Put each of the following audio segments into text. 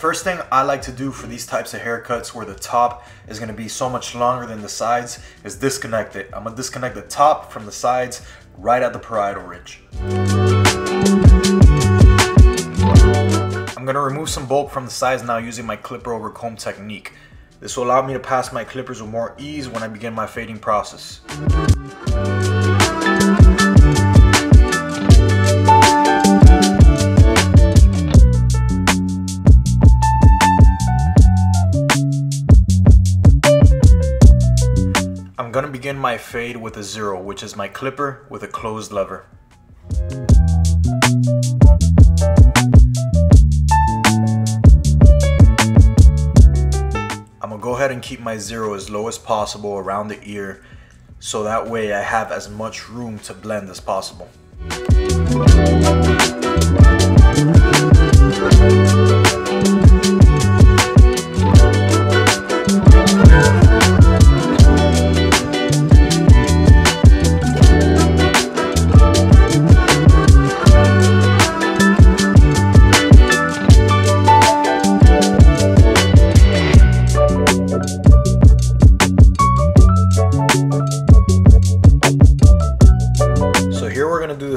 first thing I like to do for these types of haircuts where the top is gonna be so much longer than the sides is disconnect it. I'm gonna disconnect the top from the sides right at the parietal ridge. I'm gonna remove some bulk from the sides now using my clipper over comb technique. This will allow me to pass my clippers with more ease when I begin my fading process. Fade with a zero, which is my clipper with a closed lever. I'm gonna go ahead and keep my zero as low as possible around the ear so that way I have as much room to blend as possible.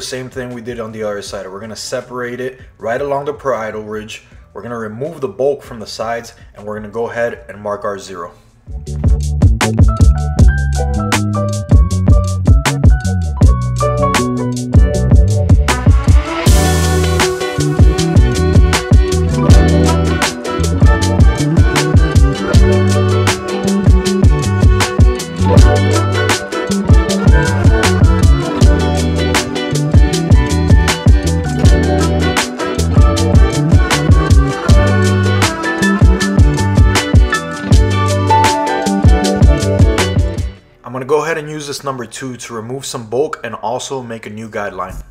Same thing we did on the other side. We're gonna separate it right along the parietal ridge. We're gonna remove the bulk from the sides and we're gonna go ahead and mark our zero. Number two to remove some bulk and also make a new guideline.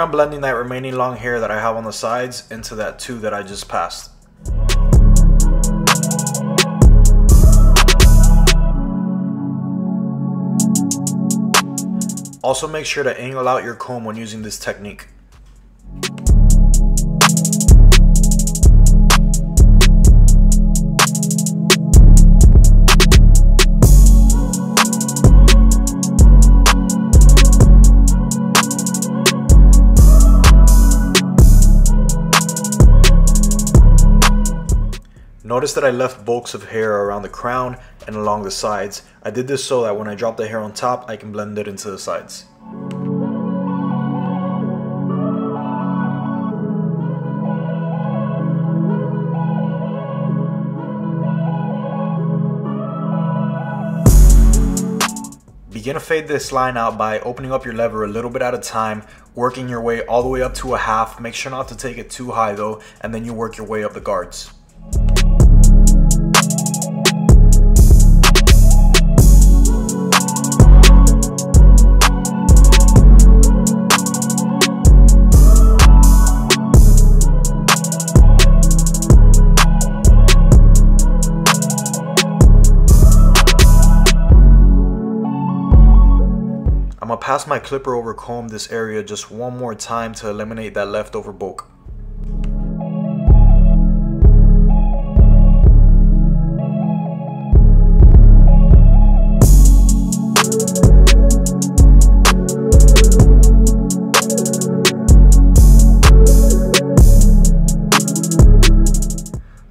I'm blending that remaining long hair that I have on the sides into that two that I just passed. Also make sure to angle out your comb when using this technique. Notice that I left bulks of hair around the crown and along the sides. I did this so that when I drop the hair on top, I can blend it into the sides. Begin to fade this line out by opening up your lever a little bit at a time, working your way all the way up to a half. Make sure not to take it too high though, and then you work your way up the guards. Pass my clipper over comb this area just one more time to eliminate that leftover bulk.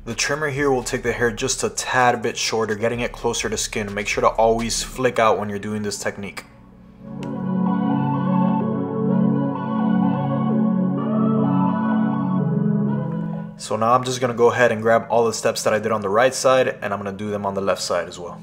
The trimmer here will take the hair just a tad bit shorter, getting it closer to skin. Make sure to always flick out when you're doing this technique. So now I'm just gonna go ahead and grab all the steps that I did on the right side and I'm gonna do them on the left side as well.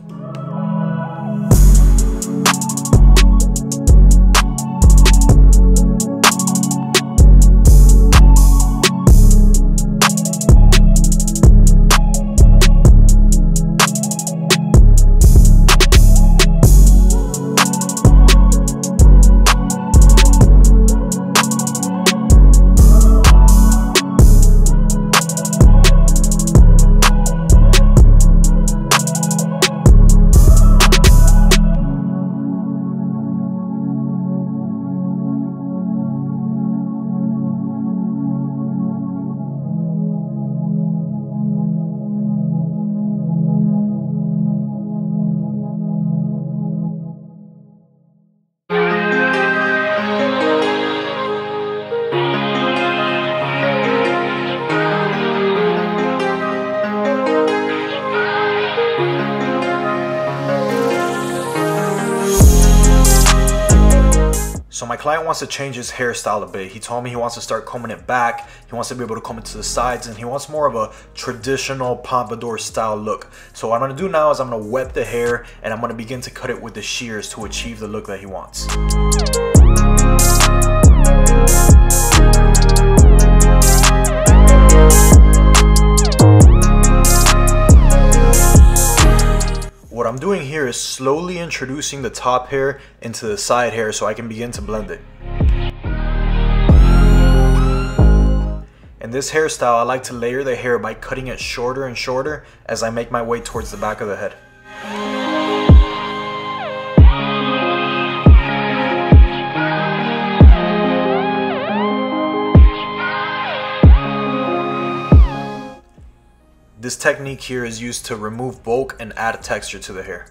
So my client wants to change his hairstyle a bit. He told me he wants to start combing it back. He wants to be able to comb it to the sides and he wants more of a traditional pompadour style look. So what I'm gonna do now is I'm gonna wet the hair and I'm gonna begin to cut it with the shears to achieve the look that he wants. What I'm doing here is slowly introducing the top hair into the side hair so I can begin to blend it. In this hairstyle, I like to layer the hair by cutting it shorter and shorter as I make my way towards the back of the head. This technique here is used to remove bulk and add texture to the hair.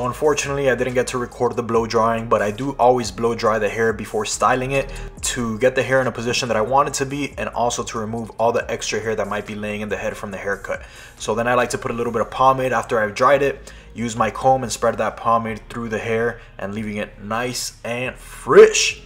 So unfortunately I didn't get to record the blow drying, but I do always blow dry the hair before styling it to get the hair in a position that I want it to be and also to remove all the extra hair that might be laying in the head from the haircut. So then I like to put a little bit of pomade after I've dried it, use my comb and spread that pomade through the hair and leaving it nice and fresh.